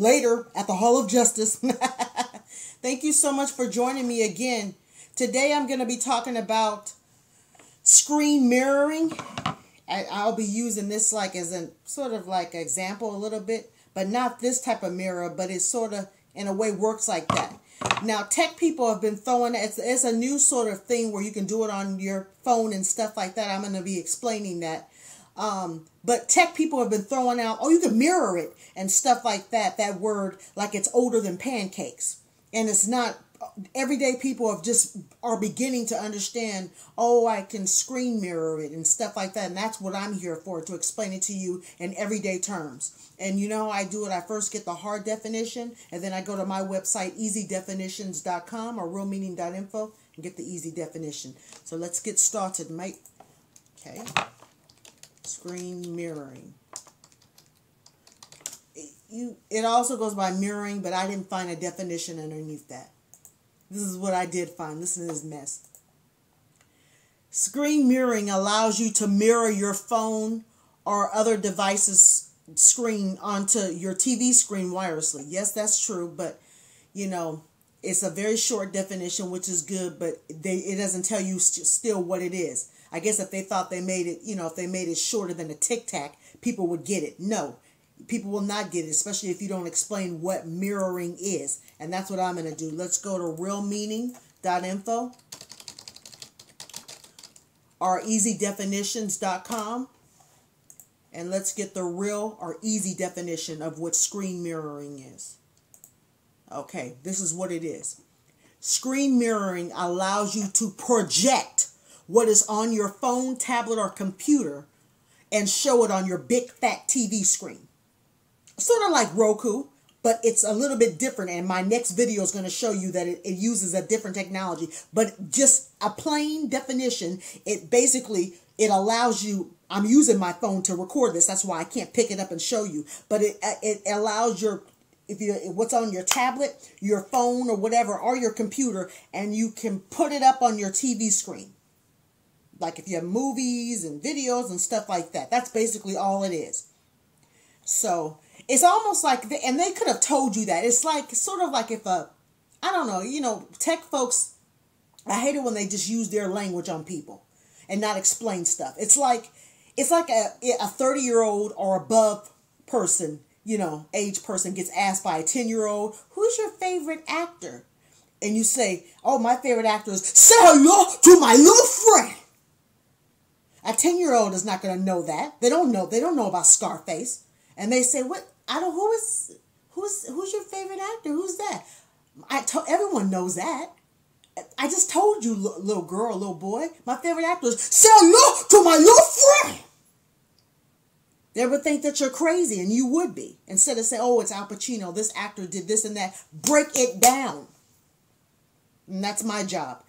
later at the Hall of Justice. Thank you so much for joining me again. Today I'm going to be talking about screen mirroring. I, will be using this like as a sort of like example a little bit, but not this type of mirror, but it sort of in a way works like that. Now, tech people have been throwing it's, it's a new sort of thing where you can do it on your phone and stuff like that. I'm going to be explaining that. Um, but tech people have been throwing out, oh, you can mirror it and stuff like that. That word, like it's older than pancakes. And it's not everyday people have just are beginning to understand oh i can screen mirror it and stuff like that and that's what i'm here for to explain it to you in everyday terms and you know i do it i first get the hard definition and then i go to my website easydefinitions.com or realmeaning.info and get the easy definition so let's get started mate okay screen mirroring you it also goes by mirroring but i didn't find a definition underneath that this is what I did find. Listen to this mess. Screen mirroring allows you to mirror your phone or other devices screen onto your TV screen wirelessly. Yes, that's true, but you know, it's a very short definition, which is good, but they it doesn't tell you st still what it is. I guess if they thought they made it, you know, if they made it shorter than a tic tac, people would get it. No, people will not get it, especially if you don't explain what mirroring is. And that's what I'm going to do. Let's go to realmeaning.info or easydefinitions.com and let's get the real or easy definition of what screen mirroring is. Okay, this is what it is. Screen mirroring allows you to project what is on your phone, tablet, or computer and show it on your big fat TV screen sort of like Roku, but it's a little bit different. And my next video is going to show you that it, it uses a different technology. But just a plain definition, it basically, it allows you, I'm using my phone to record this. That's why I can't pick it up and show you. But it, uh, it allows your if you what's on your tablet, your phone or whatever, or your computer, and you can put it up on your TV screen. Like if you have movies and videos and stuff like that. That's basically all it is. So it's almost like, and they could have told you that. It's like, sort of like if a, I don't know, you know, tech folks, I hate it when they just use their language on people and not explain stuff. It's like, it's like a, a 30 year old or above person, you know, age person gets asked by a 10 year old, who's your favorite actor? And you say, oh, my favorite actor is, say hello to my little friend. A 10 year old is not going to know that. They don't know. They don't know about Scarface. And they say, what? I don't. Who is who's who's your favorite actor? Who's that? I told everyone knows that. I just told you, little girl, little boy. My favorite actor is say hello to my little friend. They would think that you're crazy, and you would be. Instead of saying, "Oh, it's Al Pacino. This actor did this and that." Break it down. And that's my job.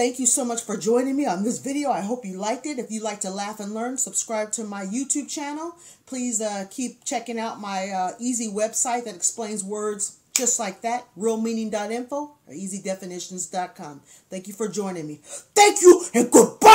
Thank you so much for joining me on this video. I hope you liked it. If you like to laugh and learn, subscribe to my YouTube channel. Please uh, keep checking out my uh, easy website that explains words just like that, realmeaning.info or easydefinitions.com. Thank you for joining me. Thank you and goodbye.